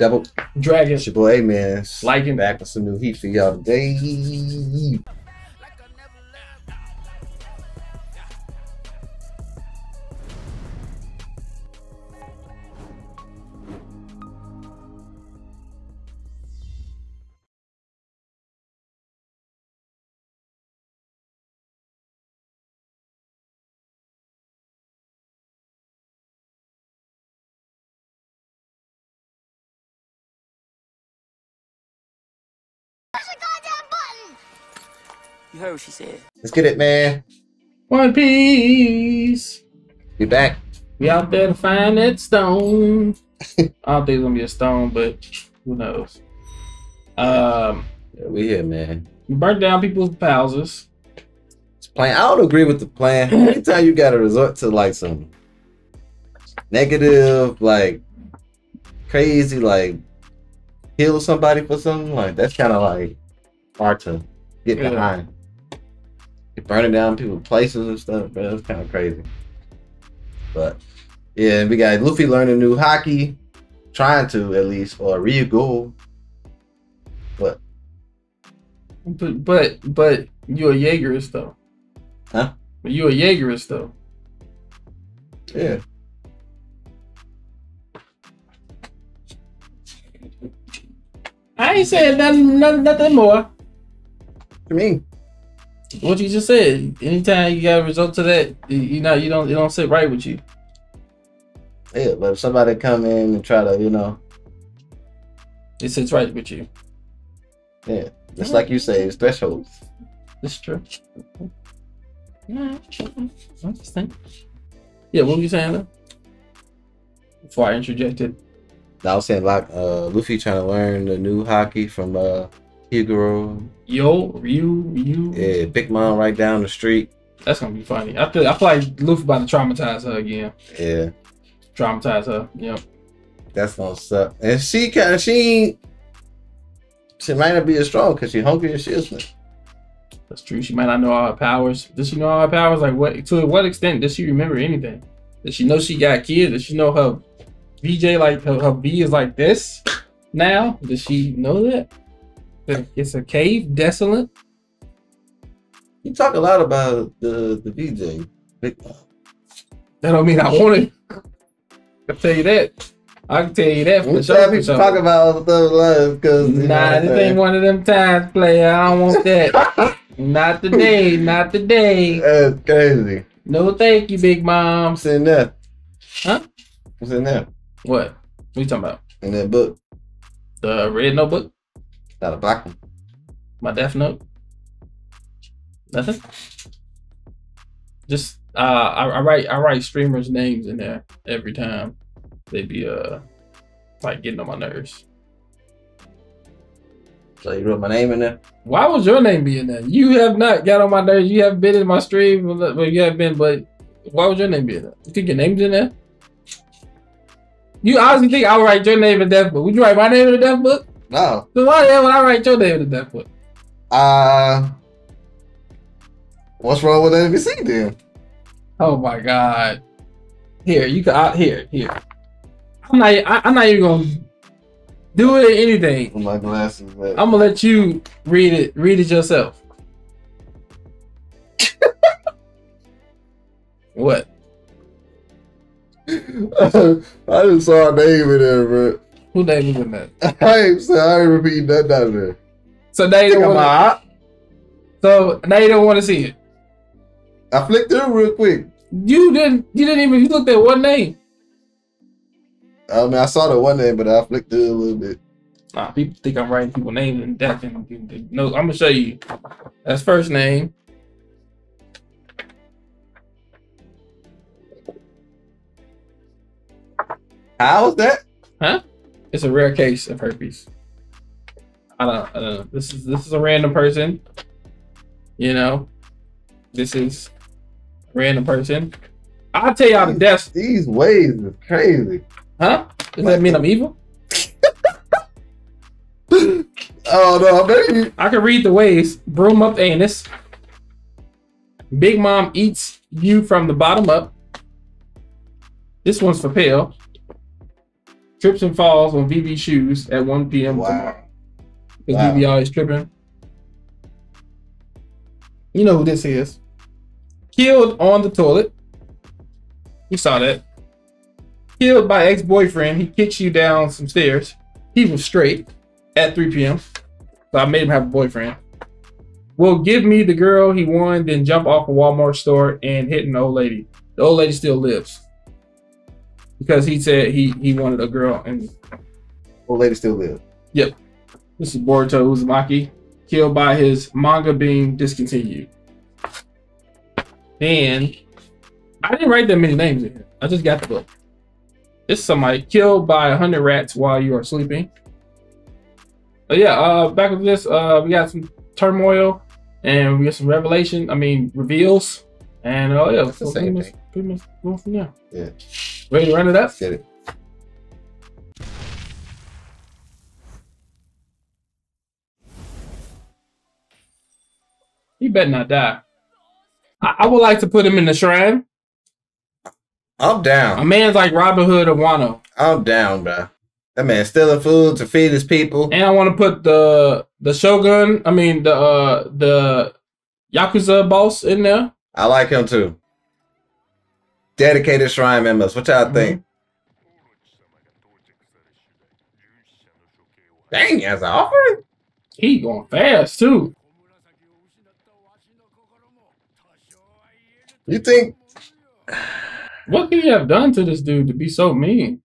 Double Dragon. it's your boy A man. Lycan. back with some new heat for y'all today. You heard what she said. Let's get it, man. One Piece. Be back. We out there to find that stone. I don't think it's gonna be a stone, but who knows? Um, Yeah, we here, man. we burnt down people's houses. It's plan. I don't agree with the plan. Anytime you gotta resort to like some negative, like crazy, like kill somebody for something, like that's kind of like hard to get Yeah. behind. Burning down people's places and stuff, man. That's kind of crazy. But yeah, we got Luffy learning new haki, trying to at least, or Ryuo. But But but but you're a Jaegerist though. Huh? But you're a Jaegerist though. yeah, I ain't saying nothing, nothing, nothing more. I mean, What you just said. Anytime you got a result to that, you- know you don't it don't sit right with you. yeah. But if somebody come in and try to, you know, It sits right with you. Yeah, just like you say, it's thresholds. It's true. Yeah, understand. Yeah, what were you saying though? Before I interjected. I was saying like uh Luffy trying to learn the new haki from uh Hyogoro. Yo, you, you. Yeah, Big Mom right down the street. That's gonna be funny. I feel I feel like Luffy about to traumatize her again. Yeah, Traumatize her. Yep. that's gonna suck. And she kind of she she might not be as strong because she hungry as shit. That's true. She might not know all her powers. Does she know all her powers? Like what to what extent does she remember anything? Does she know she got kids? Does she know her VJ like her, her V is like this now? Does she know that? It's a cave, desolate. You talk a lot about the the VJ. That don't mean I want it. I tell you that. I can tell you that for sure. people sure. talk about the love because Nah, this ain't one of them times, player. I don't want that. not today. Not today. That's crazy. No, thank you, big mom. What's in there? Huh? What's in there? What? What you talking about? In that book? The red notebook? Not a black one. My death note? Nothing. Just uh, I, I write I write streamers' names in there every time. They be uh like getting on my nerves. So you wrote my name in there. Why would your name be in there? You have not got on my nerves. You haven't been in my stream. Well, you have been, but why would your name be in there? You think your name's in there? You honestly think I would write your name in the death book? Would you write my name in the death book? No. So why the hell would I write your name in the death book? Uh, what's wrong with NBC then? Oh my god! Here you can uh, here here. I'm not I, I'm not even gonna do it or anything. With my glasses. Man. I'm gonna let you read it. Read it yourself. what? I just saw a name in there, bro. Who name is in that? I ain't say I ain't repeat that of there. So now you don't want. So now you don't want to see it. I flicked through real quick. You didn't. You didn't even. You looked at one name. I mean, I saw the one name, but I flicked through it a little bit. Nah, people think I'm writing people names and death. And no, I'm gonna show you. That's first name. How was that? It's a rare case of herpes. I don't, I don't know. This is this is a random person. You know, this is a random person. I'll tell y'all the deaths. These ways is crazy. Huh? Does that mean I'm evil? Oh no, baby. I can read the ways. Broom up anus. Big mom eats you from the bottom up. This one's for Pale. Trips and falls on VV shoes at 1 p.m. Wow. tomorrow. Because Wow. VV always tripping. You know who this is. Killed on the toilet. You saw that. Killed by ex-boyfriend. He kicks you down some stairs. He was straight at 3 p.m. So I made him have a boyfriend. Will give me the girl he won, then jump off a Walmart store and hit an old lady. The old lady still lives. Because he said he he wanted a girl and Old lady still live. Yep. This is Boruto Uzumaki, killed by his manga being discontinued. And I didn't write that many names in here. I just got the book. This is somebody killed by a hundred rats while you are sleeping. But yeah, uh, back with this, uh, we got some turmoil and we got some revelation. I mean reveals, and oh yeah, the so same pretty much, thing. pretty much going from there. Yeah. Ready to run it up? Get it. He better not die. I, I would like to put him in the shrine. I'm down. A man's like Robin Hood of Wano. I'm down, bro. That man stealing food to feed his people. And I want to put the the Shogun, I mean the uh the Yakuza boss in there. I like him too. Dedicated shrine members. What y'all think? Dang, as an offering? He going fast too. You think What could he have done to this dude to be so mean?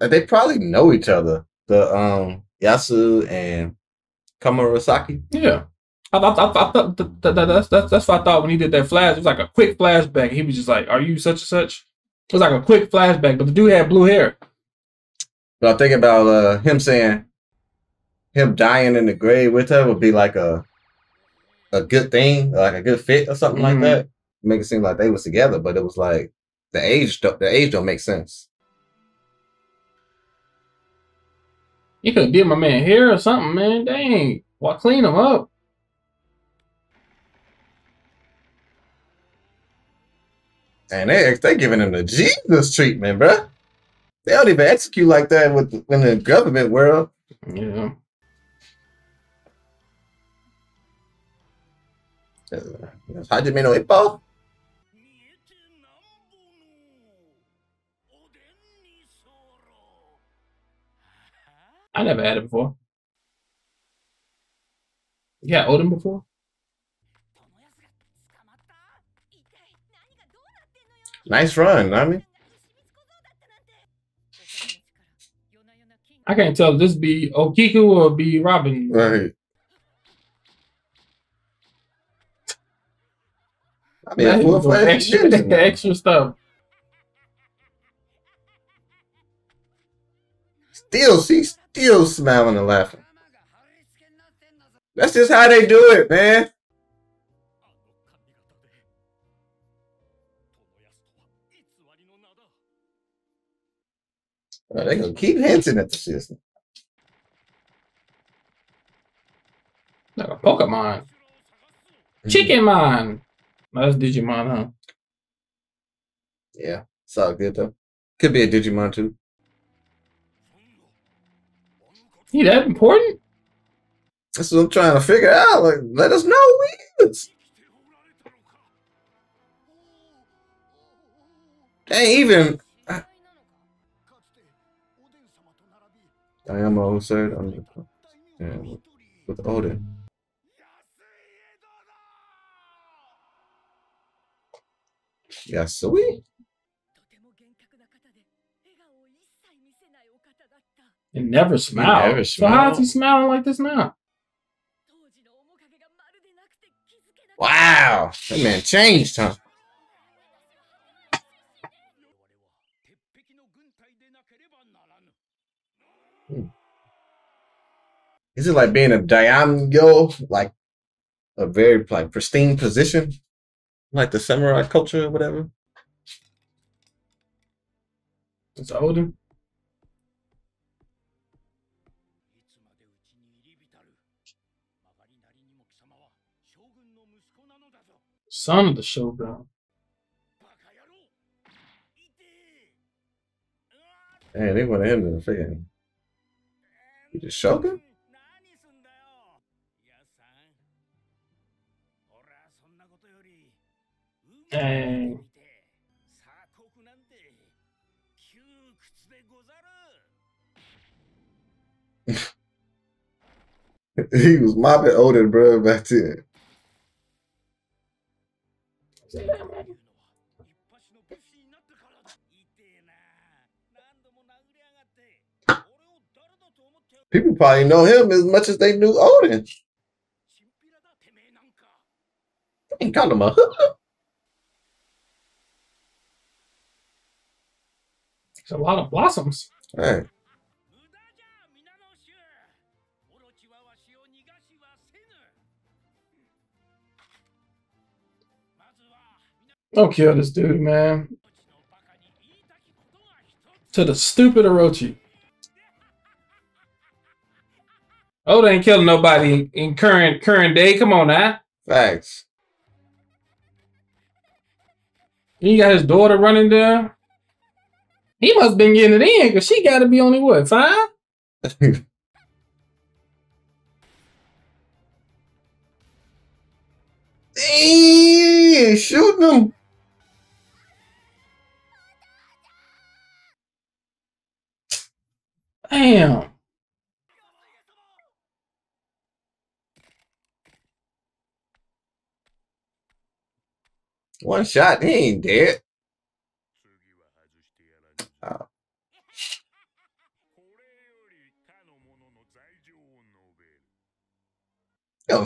uh, they probably know each other? The um Yasu and Komurasaki. Yeah. I, I, I, I thought that, that, that- that's, that's that's what I thought when he did that flash. It was like a quick flashback. He was just like, "Are you such and such?" It was like a quick flashback, but the dude had blue hair. But I'm thinking about uh him saying him dying in the grave with her would be like a a good thing, like a good fit or something Mhm. like that. Make it seem like they was together, but it was like the age don't- the age don't make sense. You could have did my man hair or something, man. Dang, why clean him up? And they they giving him the Jesus treatment, bro. They don't even execute like that with in the government world. Yeah. Hajime no Ippo. I never had it before. Yeah, Oden before. Nice run, I mean. I can't tell if this be Okiku or be Robin. Right. I mean, Man, a he full was doing fledged extra, extra stuff. Still, she's still smiling and laughing. That's just how they do it, man. Uh, they gonna keep hinting at the system. Like a Pokemon. Chicken Man. No, that's Digimon, huh? Yeah, it's all good though. Could be a Digimon too. He that important? That's what I'm trying to figure out. Like, let us know who he is. They ain't even. I am a third on the yeah, with, Oden. Yasuie? And never smile. never So how is he smiling like this now? Wow, that man changed, huh? Is it like being a daimyo, like a very like pristine position, like the samurai culture or whatever? It's Oden. Son of the Shogun. Man, they wanted him to figure. You just choking? Dang. he was mopping older, bro, back then. People probably know him as much as they knew Oden. Ain't calling him a hooker. It's a lot of blossoms. Hey. Don't kill this dude, man. To the stupid Orochi. Oh, Oda ain't killing nobody in current current day. Come on now. Thanks. He got his daughter running there. He must been getting it in because she got to be only what five? Hey, shooting him. Damn. One shot, he ain't dead.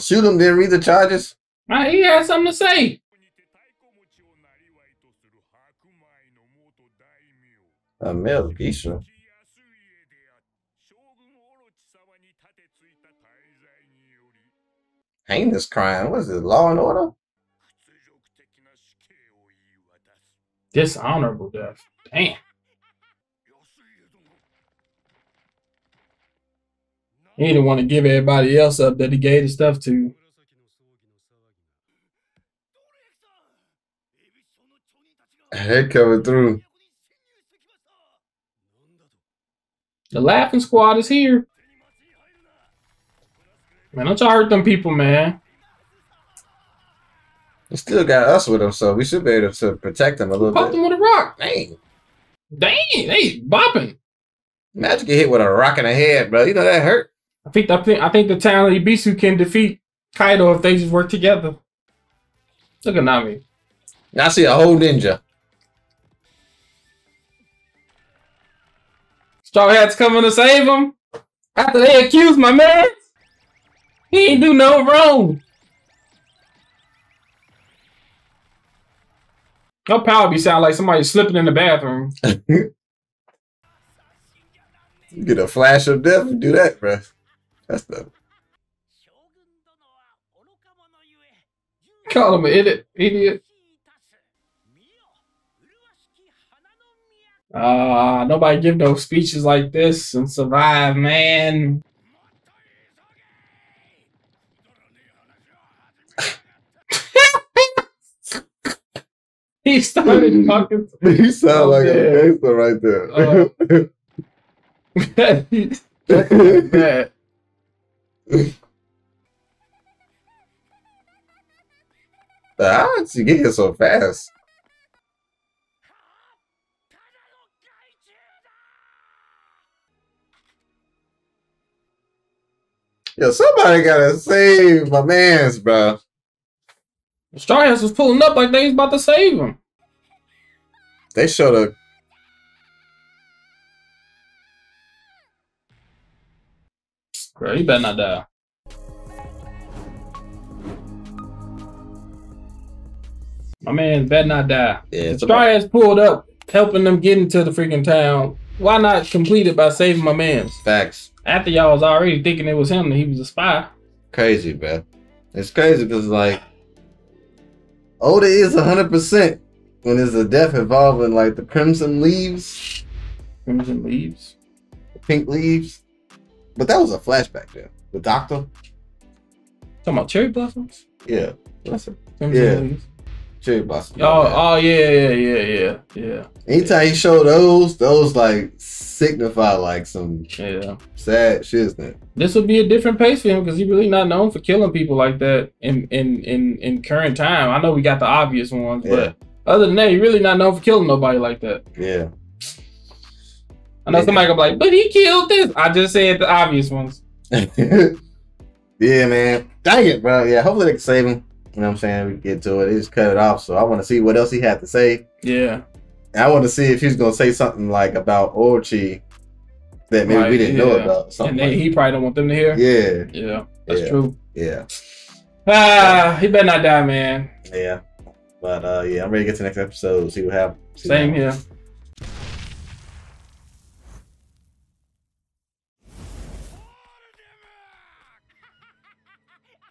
Shoot him, then read the charges. Right, he had something to say. A male geisha. Heinous crime. What is this? Law and order? Dishonorable death. Damn. He didn't want to give everybody else up that he gave his stuff to. Head coming through. The laughing squad is here. Man, don't y'all hurt them people, man. They still got us with them, so we should be able to protect them a little Pop bit. Pop them with a rock. Dang. Dang, they bopping. Magic hit with a rock in the head, bro. You know that hurt. I think I think I think the town of Ebisu can defeat Kaido if they just work together. Look at Nami. I see a whole ninja. Straw Hat's coming to save him after they accuse my man. He ain't do no wrong. Power be sound like somebody slipping in the bathroom. You get a flash of death and do that, bro. That's the. Call him an idiot. idiot. Uh, nobody give no speeches like this and survive, man. he started talking. He sound like a gangster right there. Uh. How did you get here so fast? Yo, somebody gotta save my man's, bro. Stratus was pulling up like they was about to save him. They showed a Bro, he better not die. My man better not die. yeah, Straw Hats pulled up, helping them get into the freaking town. Why not complete it by saving my man's? facts. After y'all was already thinking it was him and he was a spy. Crazy, bro. It's crazy because like Oda is hundred percent when there's a death involving like the crimson leaves, Crimson leaves. the pink leaves. But that was a flashback there. The doctor. Talking about cherry blossoms? Yeah. That's it. Yeah. cherry blossoms. Oh, oh yeah, yeah, yeah, yeah, yeah, Anytime he show those, those like signify like some yeah. sad shiznit. This would be a different pace for him because he's really not known for killing people like that in in in in current time. I know we got the obvious ones, Yeah. but other than that, he really not known for killing nobody like that. Yeah. I know Yeah. somebody gonna be like, but he killed this. I just said the obvious ones. yeah, man. Dang it, bro. Yeah, hopefully they can save him. You know what I'm saying? We can get to it. They just cut it off. So I want to see what else he had to say. Yeah, And I want to see if he's gonna say something like about Orochi that maybe we didn't know about. Something they, like he probably don't want them to hear. Yeah, Yeah, that's Yeah. true. yeah, Ah, he better not die, man. yeah. But uh yeah, I'm ready to get to the next episode, see what happens. See Same what here.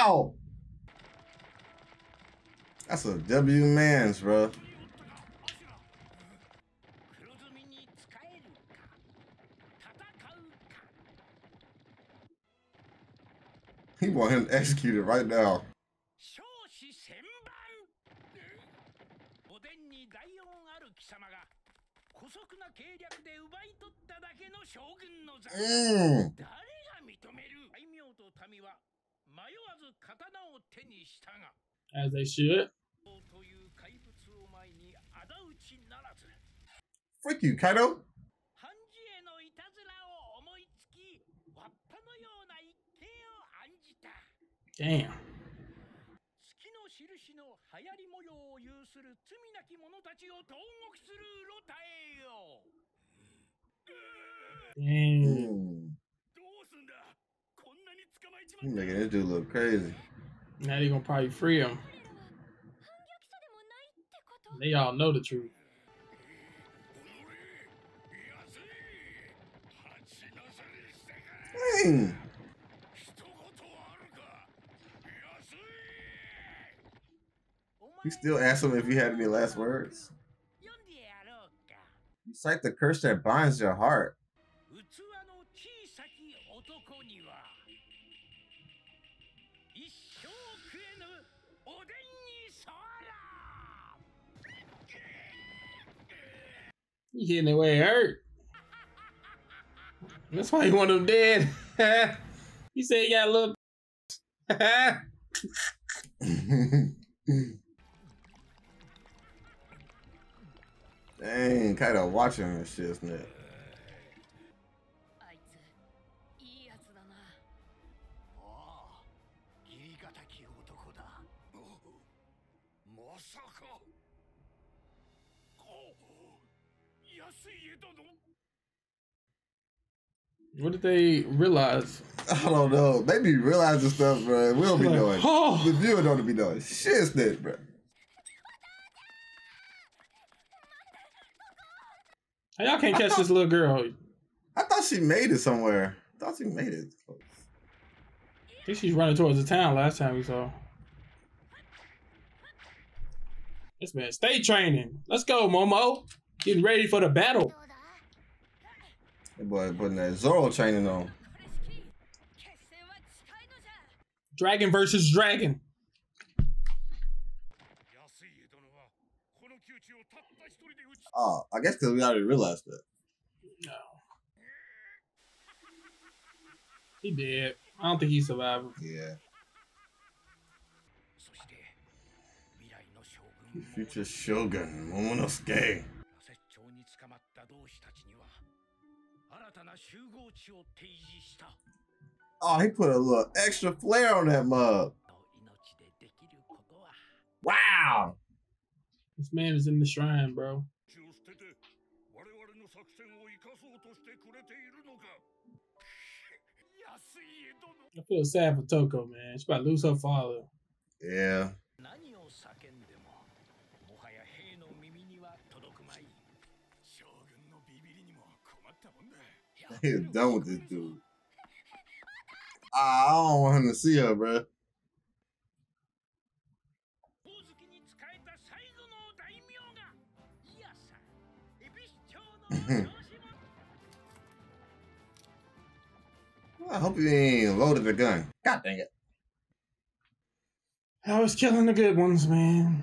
Wow. That's a W man's, bro. He want him executed right now. Mm. mm. 迷わず刀を手にしたが As they should. という怪物を前に仇討ちならず Freak you, Kaido. 半次へのいたずらを思いつきわっぱのような一計を案じた Damn. 月の印の流行り模様を有する罪なき者たちを投獄するロタエよ Damn. You're making this dude look crazy. Now they gonna probably free him. They all know the truth. Dang. You still ask him if he had any last words. You cite the curse that binds your heart. He hitting it where it hurt. That's why he want him dead. he said he got a little. Dang, kind of watching this shit, isn't what did they realize? I don't know. They be realizing stuff, bro. We don't be knowing. The Oh, viewer don't be knowing. Shit's that, bro. how y'all can't catch this little girl? I thought she made it somewhere. I thought she made it. I think she's running towards the town last time we saw. This man, stay training. Let's go, Momo. Getting ready for the battle. But putting that Zoro training on. Dragon versus dragon. Oh, I guess because we already realized that. No. He did. I don't think he survived. Yeah. Future Shogun Momonosuke. Oh, he put a little extra flair on that mug. Wow. This man is in the shrine, bro. I feel sad for Toko, man. She' about to lose her father. Yeah. He's done with this dude. I don't want him to see her, bro. well, I hope you ain't loaded the gun. God dang it. I was killing the good ones, man.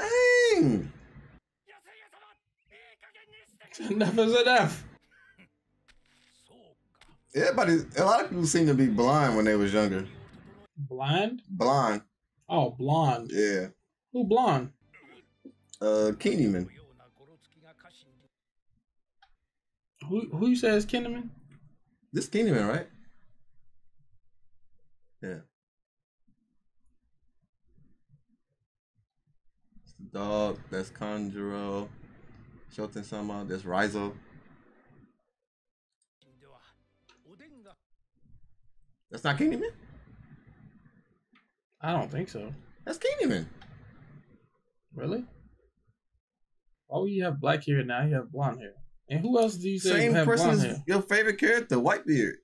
Dang! Enough is enough. Everybody, a lot of people seem to be blind when they was younger. Blind? Blind. Oh, blonde. Yeah. Who blonde? Uh, Kin'emon. Who who you say is Kin'emon? This Kin'emon, right? Yeah. Dog, that's Kanjuro. Shoten Sama, that's Raizo. That's not Candyman? I don't think so. That's Candyman. Really? Why would you have black hair now? You have blonde hair. And who else do you say Same have person blonde hair? your favorite character, Whitebeard.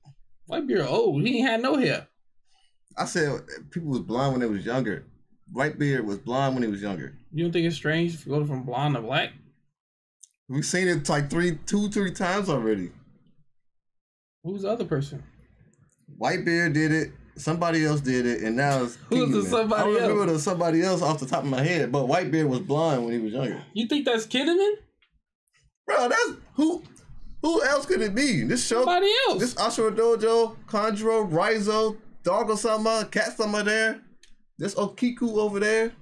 Whitebeard Oh, He ain't had no hair. I said people was blonde when they was younger. Whitebeard was blind when he was younger. You don't think it's strange to go from blonde to black? We've seen it like three, two, three times already. Who's the other person? Whitebeard did it. Somebody else did it, and now it's Who's the somebody I don't remember else? the somebody else off the top of my head, but Whitebeard was blind when he was younger. You think that's Kin'emon? Bro, that's who. Who else could it be? This show, Somebody else. this Ashura Doji, Kanjuro, Raizo, Doggo Sama, Cat Sama there. This Okiku over there.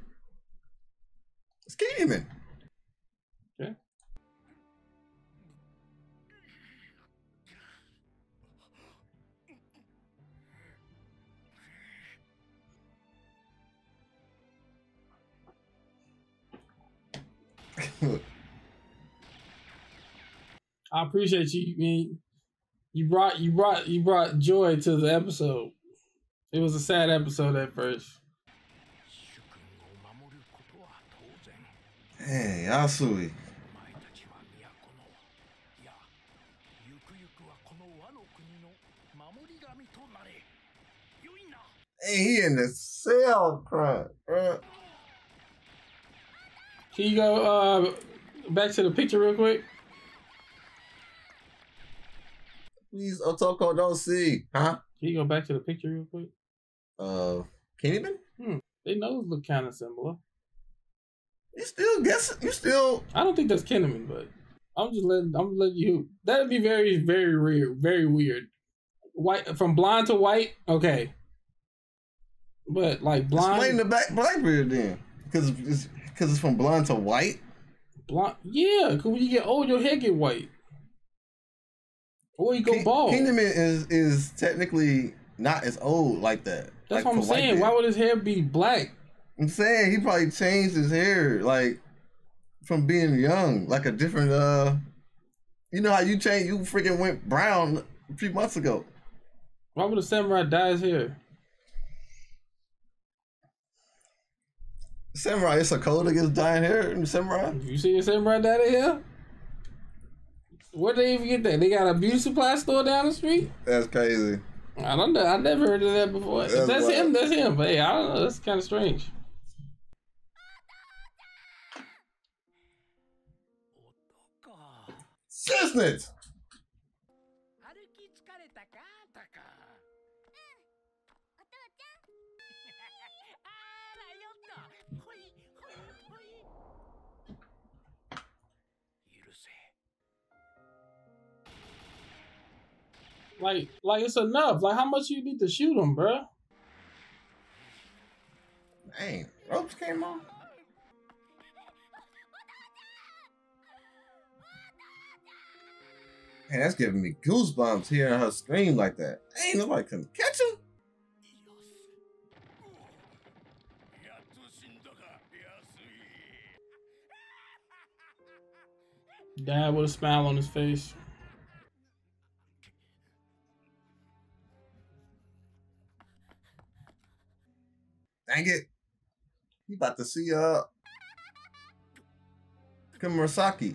It's Kin'emon. Okay. I appreciate you. I mean, you brought you brought you brought joy to the episode. It was a sad episode at first. いな Hey, he in the cell bro. Can you go uh back to the picture real quick? Please, Otoko, don't see. Huh? Can you go back to the picture real quick? Uh, can even? Hmm. They nose look kind of similar. You still guess? You still? I don't think that's Kin'emon, but I'm just letting I'm letting you. That'd be very very weird, very weird. White from blonde to white, okay. But like blonde Explain the black Blackbeard then, because it's because it's from blonde to white. blonde, yeah. Cause when you get old, your hair get white, or you go bald. Kin'emon is is technically not as old like that. That's like what I'm saying. Why would his hair be black? I'm saying he probably changed his hair like from being young, like a different uh. You know how you changed? You freaking went brown a few months ago. Why would a samurai dye his hair? Samurai, it's a code against dyeing hair in samurai. You see a samurai dye their hair? Where'd they even get that? They got a beauty supply store down the street. That's crazy. I don't know. I never heard of that before. That's that's him, that's him. But hey, I don't know. That's kind of strange. せ Like, like it's enough. Like, how much you need to shoot him, bruh? Dang, ropes came on. Man, that's giving me goosebumps hearing her scream like that. Ain't nobody can catch him. Dad with a smile on his face. Dang it. He about to see uh Komurasaki.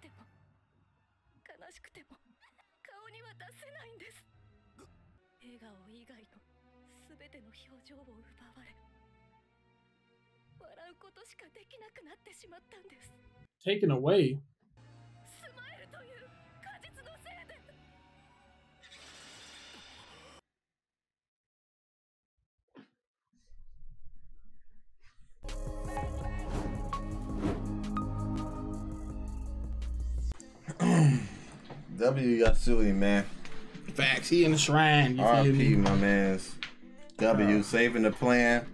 ても悲しくても顔には出せないんです笑顔以外の全ての表情を奪われ笑うことしかできなくなってしまったんです Taken away. W Yasuie, man. Facts. He in the shrine. You feel RP, me? my man's. W saving the plan.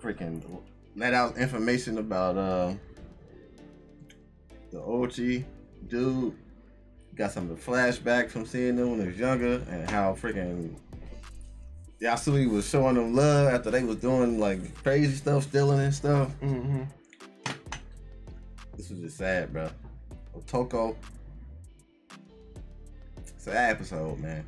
Freaking let out information about uh the OG dude. Got some of the flashbacks from seeing them when they was younger and how freaking Yasuie was showing them love after they was doing like crazy stuff, stealing and stuff. Mm-hmm. This was just sad, bro. Otoko. Sad episode, man.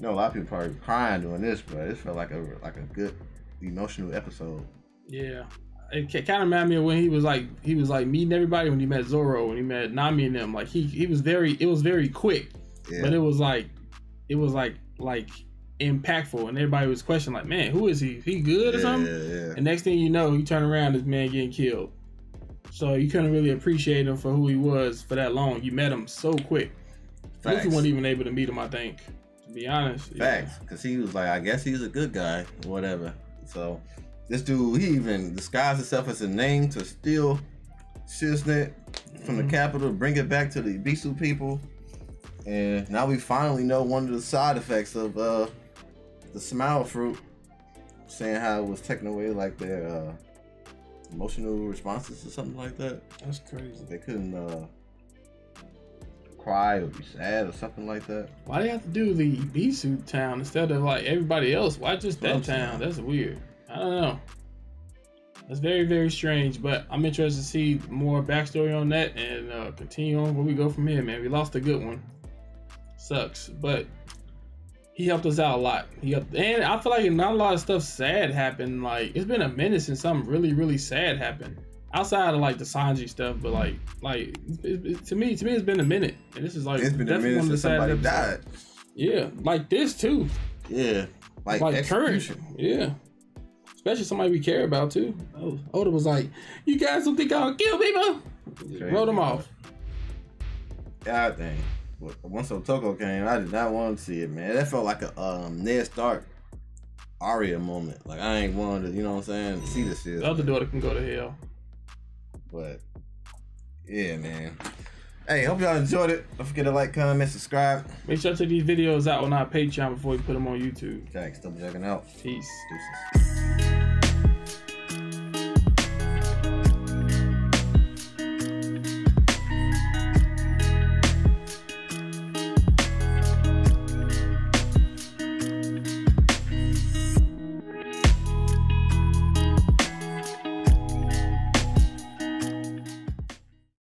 You know, a lot of people probably crying doing this, but this felt like a like a good emotional episode. Yeah. It kind of reminded me of when he was like he was like meeting everybody when he met Zoro when he met Nami and them. Like he he was very it was very quick, Yeah. but it was like it was like like impactful, and everybody was questioning like, man, who is he? He good or yeah, something? yeah. And next thing you know, you turn around, this man getting killed. So you couldn't really appreciate him for who he was for that long. You met him so quick. Facts. Luffy wasn't even able to meet him, I think. To be honest. Yeah. Facts. Because he was like, I guess he's a good guy, whatever. So this dude, he even disguised himself as a name to steal Shiznit from the Mhm. capital, bring it back to the Ebisu people. And now we finally know one of the side effects of uh the smile fruit, saying how it was taking away like their uh emotional responses or something like that. That's crazy. They couldn't uh cry or be sad or something like that. Why do you have to do the Ebisu town instead of like everybody else? Why just that town. That's weird. I don't know. That's very very strange. But I'm interested to see more backstory on that and uh, continue on where we go from here, man. We lost a good one. Sucks, but he helped us out a lot. He helped, and I feel like not a lot of stuff sad happened. Like it's been a minute since something really really sad happened. Outside of like the Sanji stuff, but like like it, it- to me to me it's been a minute, and this is like It's been a definitely minute one of the since somebody saddest died. Yeah, like this too. Yeah. Like, Like, execution. current. Yeah. Especially somebody we care about too. Oh, Oda was like, "You guys don't think I'll kill people?" Crazy. Wrote them off. God dang. But Once Otoko came, I did not want to see it, man. That felt like a um, Ned Stark Arya moment. Like I ain't wanted to, you know what I'm saying, see this shit. The other daughter can go to hell. But yeah, man. Hey, hope y'all enjoyed it. Don't forget to like, comment, subscribe. Make sure to check these videos out on our Patreon before we put them on YouTube. Thanks. Double checking out. Peace. Deuces.